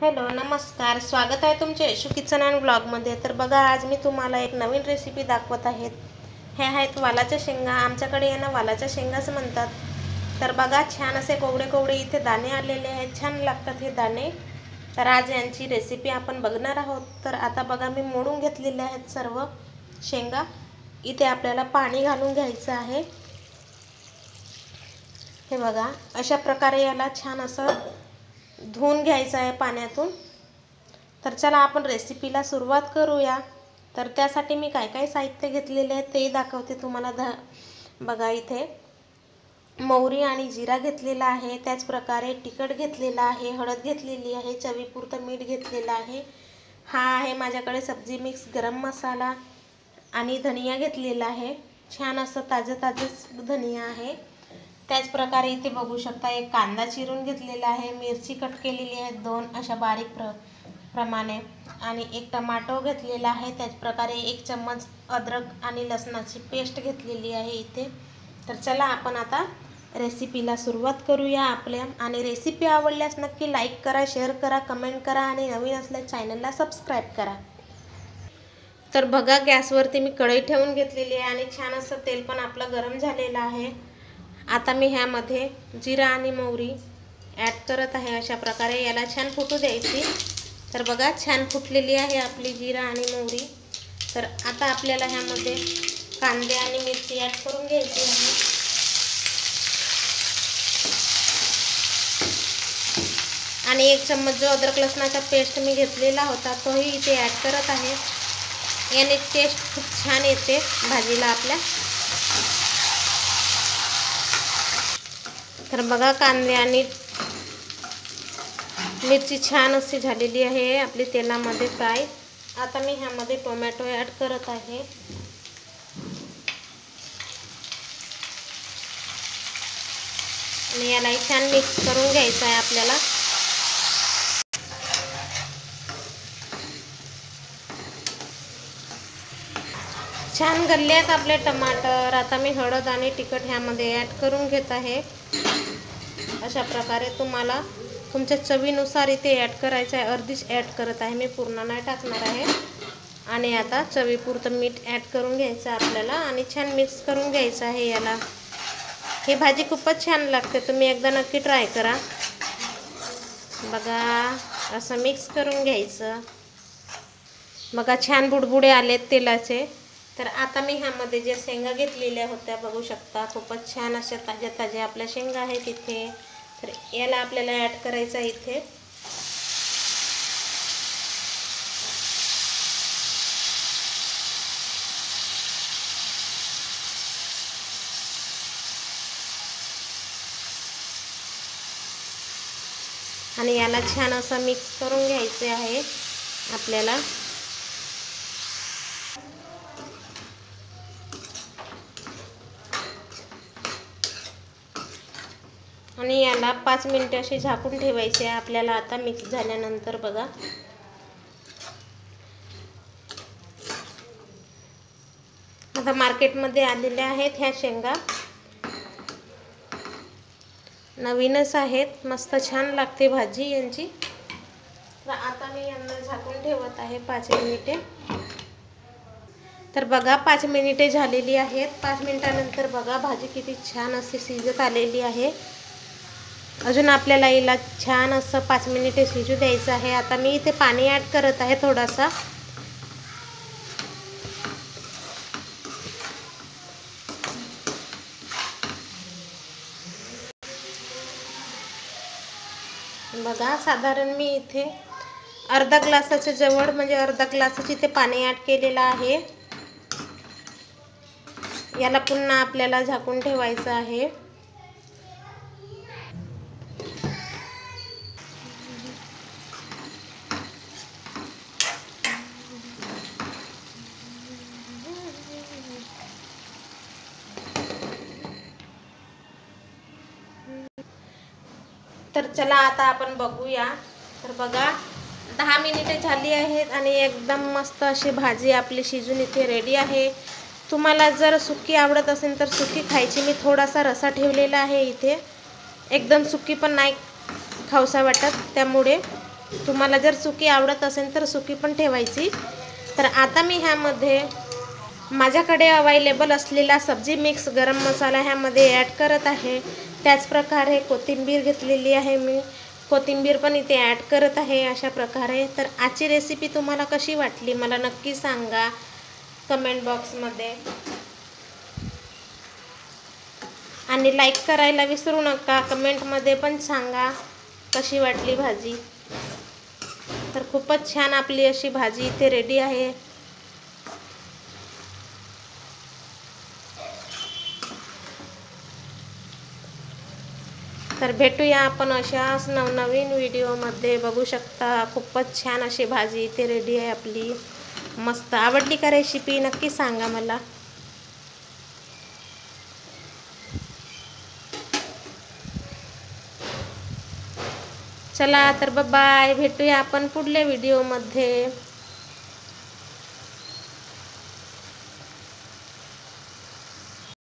Hello नमस्कार. स्वागत आहे तुमचे यशू किचन अँड ब्लॉगमध्ये तर बघा आज मी तुम्हाला एक नवीन रेसिपी दाखवत आहेत. हे आहेत वालाच्या शेंगा. आमच्याकडे यांना वालाच्या शेंगाच म्हणतात. तर बघा छान असे कोवडे कोवडे इथे दाणे आलेले आहेत. छान लागतात हे दाणे. तर आज यांची रेसिपी आपण बघणार आहोत. तर आता बघा मी मोडून घेतलेले आहेत सर्व शेंगा. इथे आपल्याला पाणी घालून घ्यायचं आहे. हे बघा अशा प्रकारे याला छान असं धुवून घ्यायचं आहे पाण्यातून. तर चला आपण रेसिपीला सुरुवात करूया. तर त्यासाठी मी काय काय साहित्य घेतलेले आहे ते दाखवते तुम्हाला ध बघा इथे. मोहरी आणि जिरा घेतलेला आहे त्याचप्रकारे तिखट घेतलेला आहे हळद घेतलेली आहे चवीपुरतं मीठ घेतलेलं आहे. हा आहे माझ्याकडे सब्जी मिक्स गरम मसाला आणि धनिया घेतलेला आहे. छान असं ताजं ताजंच धनिया आहे. त्याचप्रकारे इथे बघू शकता एक कांदा चिरून घेतलेला आहे. मिरची कट केलेली आहे दोन अशा बारीक प्र प्रमाणे. आणि एक टमाटो घेतलेला आहे. त्याचप्रकारे एक चम्मच अद्रक आणि लसणाची पेस्ट घेतलेली आहे इथे. तर चला आपण आता रेसिपीला सुरुवात करूया आपल्या. आणि रेसिपी आवडल्यास नक्की लाईक करा शेअर करा कमेंट करा आणि नवीन असल्या चॅनलला सबस्क्राईब करा. तर बघा गॅसवरती मी कढई ठेवून घेतलेली आहे आणि छान असं तेल पण आपलं गरम झालेलं आहे. आता मी ह्यामध्ये जिरा आणि मोहरी ॲड करत आहे अशा प्रकारे. याला छान फुटू द्यायची. तर बघा छान फुटलेली आहे आपली जिरा आणि मोहरी. तर आता आपल्याला ह्यामध्ये कांदे आणि मिरची ॲड करून घ्यायची आहे. आणि एक चम्मच जो अद्रक लसणाचा पेस्ट मी घेतलेला होता तोही इथे ॲड करत आहे. याने टेस्ट खूप छान येते भाजीला आपल्या. तर बघा कांदे आणि मिरची छान अशी झालेली आहे आपली तेलामध्ये फ्राय. आता मी ह्यामध्ये टोमॅटो ॲड करत आहे. आणि यालाही छान मिक्स करून घ्यायचं आहे आपल्याला. छान गल्ले आहेत आपले टमाटर आता मी हळद आणि तिखट ह्यामध्ये ॲड करून घेत आहे. अशा प्रकारे तुम्हाला तुमच्या चवीनुसार इथे ॲड करायचं आहे. अर्धीच ॲड करत आहे. मी पूर्ण नाही टाकणार आहे. आणि आता चवीपुरतं मीठ ॲड करून घ्यायचं आपल्याला. आणि छान मिक्स करून घ्यायचं आहे याला. ही भाजी खूपच छान लागते. तुम्ही एकदा नक्की ट्राय करा. बघा असं मिक्स करून घ्यायचं. बघा छान बुडबुडे आलेत तेलाचे. तर आता मी ह्यामध्ये जे शेंगा घेतलेल्या होत्या बघू शकता. खूपच छान अशा ताज्या ताज्या आपल्या शेंगा आहेत इथे. तर याला आपल्याला ॲड करायचं आहे इथे. आणि याला छान असं मिक्स करून घ्यायचे आहे आपल्याला. आणि याला पाच मिनटं असे झाकून ठेवायचे आहे. आपल्याला आता मिक्स झाल्यानंतर बघा. आता मार्केटमध्ये आलेल्या आहेत ह्या शेंगा. नवीनच आहेत. मस्त छान लागते भाजी यांची. तर आता मी यांना झाकून ठेवत आहे पाच मिनिटे. तर बघा पाच मिनिटे झालेली आहेत. पाच मिनिटानंतर बघा भाजी किती छान अशी शिजत आलेली आहे. अजून आपल्याला याला छान असं पाच मिनिटे शिजू द्यायचं आहे. आता मी इथे पाणी ॲड करत आहे थोडासा. बघा साधारण मी इथे अर्धा ग्लासाच्या जवळ म्हणजे अर्धा ग्लासाची इथे पाणी ॲड केलेलं आहे. याला पुन्हा आपल्याला झाकून ठेवायचं आहे. तर चला आता आपण बघूया. तर बघा दहा मिनिटे झाली आहेत आणि एकदम मस्त अशी भाजी आपली शिजून इथे रेडी आहे. तुम्हाला जर सुकी आवडत असेल तर सुकी खायची. मी थोडासा रसा ठेवलेला आहे इथे. एकदम सुकी पण नाही खावसा वाटत. त्यामुळे तुम्हाला जर सुकी आवडत असेल तर सुकी पण ठेवायची. तर आता मी ह्यामध्ये माझ्याकडे अवायलेबल असलेला सब्जी मिक्स गरम मसाला ह्यामध्ये ॲड करत आहे. त्याचप्रकारे कोथिंबीर घेतलेली आहे मी. कोथिंबीर पण इथे ॲड करत आहे अशा प्रकारे. तर आजची रेसिपी तुम्हाला कशी वाटली मला नक्की सांगा कमेंट बॉक्समध्ये आणि लाईक करायला विसरू नका कमेंटमध्ये पण सांगा कशी वाटली भाजी. तर खूपच छान आपली अशी भाजी इथे रेडी आहे. तर भेटूया आपण अशाच नवनवीन व्हिडिओमध्ये. बघू शकता खूपच छान अशी भाजी इथे रेडी आहे आपली. मस्त आवडली का रेसिपी नक्की सांगा मला. चला तर बाय भेटूया आपण पुढल्या व्हिडिओमध्ये.